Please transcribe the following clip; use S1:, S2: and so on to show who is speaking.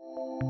S1: Música